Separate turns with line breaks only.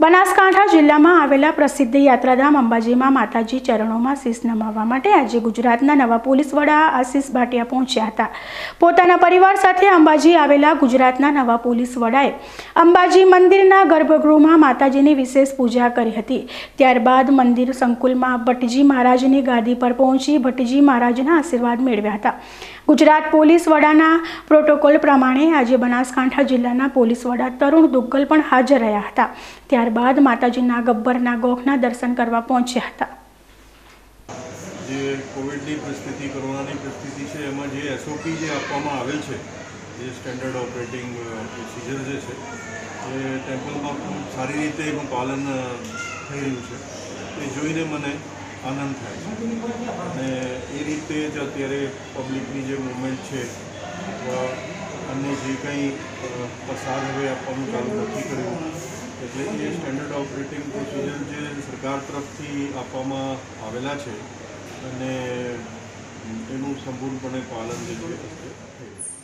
બનાસકાંઠા જિલ્લામાં આવેલા પ્રસિદ્ધ યાત્રાધામ અંબાજીમાં માતાજી ચરણોમાં શીશ નમાવવા માટે આજે ગુજરાતના નવા પોલીસ વડા આશીષ ભાટિયા પહોંચ્યા હતા. પોતાના પરિવાર સાથે અંબાજી આવેલા ગુજરાતના નવા પોલીસ વડાએ અંબાજી મંદિરના ગર્ભગૃહમાં માતાજીની વિશેષ પૂજા કરી હતી. ત્યારબાદ મંદિર સંકુલમાં ભટ્ટજી મહારાજની ગાદી પર પહોંચી ભટ્ટજી મહારાજના આશીર્વાદ મેળવ્યા હતા. ગુજરાત પોલીસ વડાના પ્રોટોકોલ પ્રમાણે આજે બનાસકાંઠા જિલ્લાના પોલીસ વડા તરુણ દુગ્ગલ પણ હાજર રહ્યા હતા. ત્યારબાદ માતાજીના ગબ્બરના ગોખના દર્શન કરવા પહોંચ્યા હતા.
જે કોવિડની પરિસ્થિતિ, કોરોનાની પરિસ્થિતિ છે, એમાં જે એસઓપી જે આપવામાં આવેલ છે, જે સ્ટેન્ડર્ડ ઓપરેટિંગ પ્રોસિજર જે છે, એ ટેમ્પલમાં સારી રીતે એનું પાલન થઈ રહ્યું છે. એ જોઈને મને આનંદ થાય છે. જ અત્યારે પબ્લિકની જે મુવમેન્ટ છે અન્ય જે કંઈ પસાર હવે આપવાનું ચાલુ નથી કર્યું. એટલે એ સ્ટેન્ડર્ડ ઓપરેટિંગ પ્રોસિજર જે સરકાર તરફથી આપવામાં આવેલા છે અને એનું સંપૂર્ણપણે પાલન જે છે